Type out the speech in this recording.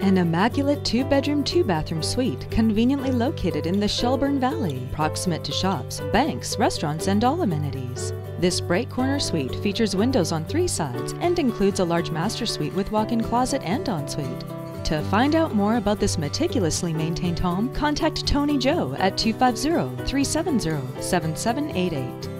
An immaculate two bedroom, two bathroom suite conveniently located in the Shelbourne Valley, proximate to shops, banks, restaurants, and all amenities. This bright corner suite features windows on three sides and includes a large master suite with walk in closet and ensuite. To find out more about this meticulously maintained home, contact Tony Joe at 250 370 7788.